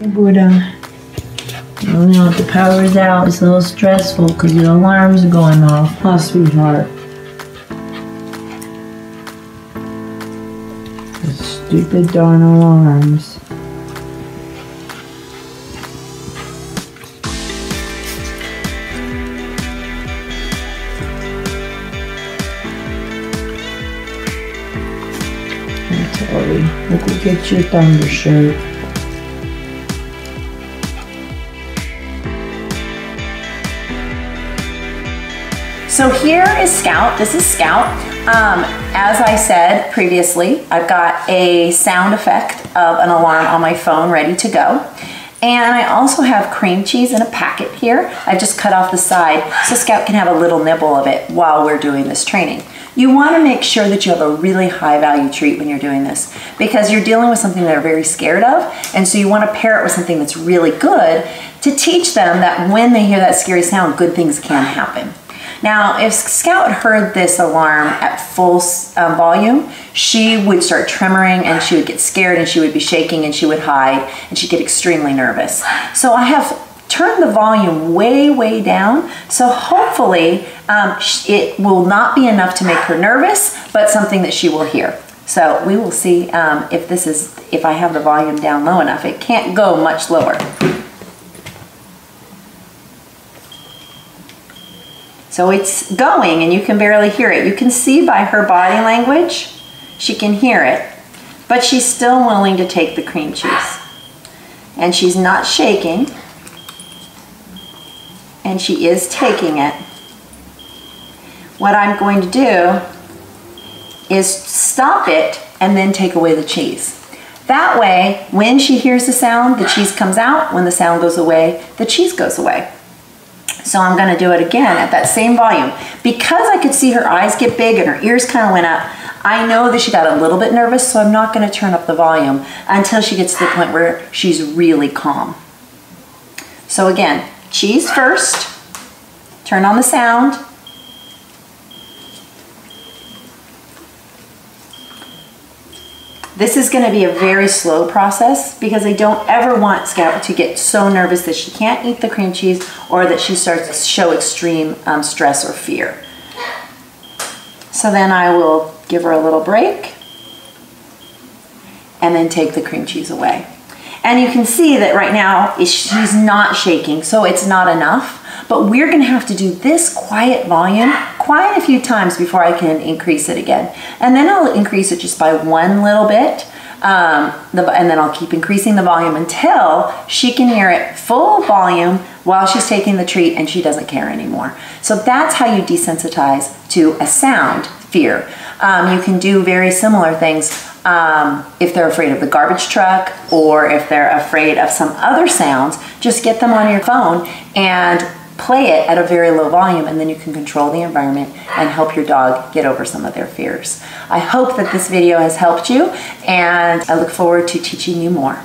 Buddha. Uh, you know, the power is out, it's a little stressful because your alarms are going off. Huh, sweetheart? The stupid darn alarms. Sorry. We'll go get your thunder shirt. So here is Scout. This is Scout. Um, as I said previously, I've got a sound effect of an alarm on my phone ready to go. And I also have cream cheese in a packet here. I just cut off the side so Scout can have a little nibble of it while we're doing this training. You want to make sure that you have a really high value treat when you're doing this because you're dealing with something they're very scared of. And so you want to pair it with something that's really good to teach them that when they hear that scary sound, good things can happen. Now, if Scout heard this alarm at full um, volume, she would start tremoring and she would get scared and she would be shaking and she would hide and she'd get extremely nervous. So I have turned the volume way, way down. So hopefully um, it will not be enough to make her nervous, but something that she will hear. So we will see um, if this is, if I have the volume down low enough. It can't go much lower. So it's going and you can barely hear it. You can see by her body language, she can hear it, but she's still willing to take the cream cheese. And she's not shaking and she is taking it. What I'm going to do is stop it and then take away the cheese. That way, when she hears the sound, the cheese comes out. When the sound goes away, the cheese goes away. So I'm gonna do it again at that same volume. Because I could see her eyes get big and her ears kind of went up, I know that she got a little bit nervous, so I'm not gonna turn up the volume until she gets to the point where she's really calm. So again, cheese first, turn on the sound, This is gonna be a very slow process because I don't ever want Scout to get so nervous that she can't eat the cream cheese or that she starts to show extreme um, stress or fear. So then I will give her a little break and then take the cream cheese away. And you can see that right now she's not shaking, so it's not enough. But we're gonna have to do this quiet volume quite a few times before I can increase it again. And then I'll increase it just by one little bit. Um, the, and then I'll keep increasing the volume until she can hear it full volume while she's taking the treat and she doesn't care anymore. So that's how you desensitize to a sound fear. Um, you can do very similar things um, if they're afraid of the garbage truck or if they're afraid of some other sounds, just get them on your phone and play it at a very low volume and then you can control the environment and help your dog get over some of their fears. I hope that this video has helped you and I look forward to teaching you more.